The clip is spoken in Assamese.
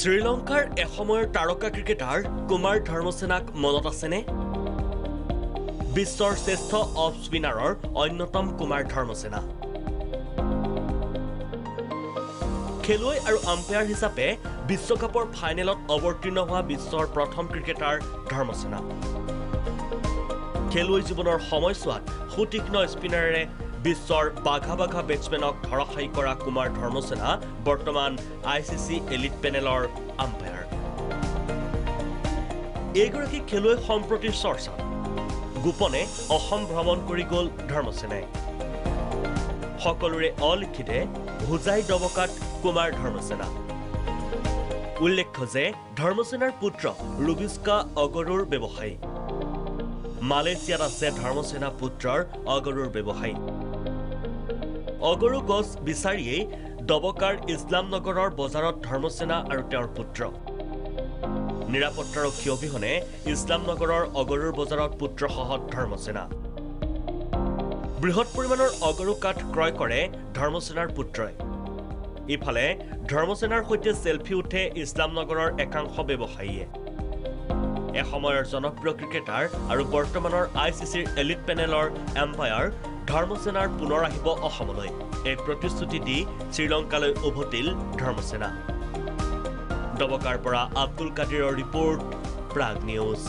শ্ৰীলংকাৰ এসময়ৰ তাৰকা ক্ৰিকেটাৰ কুমাৰ ধৰ্মসেনাক মনত আছেনে? বিশ্বৰ শ্ৰেষ্ঠ অফ স্পিনাৰৰ অন্যতম কুমাৰ ধৰ্মসেনা। খেলুৱৈ আৰু আম্পায়াৰ হিচাপে বিশ্বকাপৰ ফাইনেলত অৱতীৰ্ণ হোৱা বিশ্বৰ প্ৰথম ক্ৰিকেটাৰ ধৰ্মসেনা। খেলুৱৈ জীৱনৰ সময়ছোৱাত সুতীক্ষ্ণ স্পিনাৰেৰে বিশ্বৰ বাঘা বাঘা বেটছমেনক ধৰাশায়ী কৰা কুমাৰ ধৰ্মসেনা বৰ্তমান আই চি চি এলিট পেনেলৰ আম্পায়াৰ এইগৰাকী খেলুৱৈ সম্প্ৰতিৰ চৰ্চাত। গোপনে অসম ভ্ৰমণ কৰি গ'ল ধৰ্মসেনাই। সকলোৰে অলিখিতে হোজাই দবকাত কুমাৰ ধৰ্মসেনা। উল্লেখ্য যে ধৰ্মসেনাৰ পুত্ৰ ৰুবিস্কা অগৰুৰ ব্যৱসায়ী। মালয়েছিয়াত আছে ধৰ্মসেনা পুত্ৰৰ অগৰুৰ ব্যৱসায়ী। অগৰু গছ বিচাৰিয়েই দবকাৰ ইছলামনগৰৰ বজাৰত ধৰ্মসেনা আৰু তেওঁৰ পুত্ৰ। নিৰাপত্তাৰক্ষী অবিহনে ইছলামনগৰৰ অগৰুৰ বজাৰত পুত্ৰসহ ধৰ্মসেনা। বৃহৎ পৰিমাণৰ অগৰু কাঠ ক্ৰয় কৰে ধৰ্মসেনাৰ পুত্ৰই। ইফালে ধৰ্মসেনাৰ সৈতে ছেলফি উঠে ইছলামনগৰৰ একাংশ ব্যৱসায়ীয়ে। এসময়ৰ জনপ্ৰিয় ক্ৰিকেটাৰ আৰু বৰ্তমানৰ আই চি চিৰ এলিট পেনেলৰ এম্পায়াৰ ধৰ্মসেনাৰ পুনৰ আহিব অসমলৈ। এক প্ৰতিশ্ৰুতি দি শ্ৰীলংকালৈ উভতিল ধৰ্মসেনা। দবকাৰ পৰা আব্দুল কাদিৰৰ ৰিপৰ্ট প্ৰাগ নিউজ।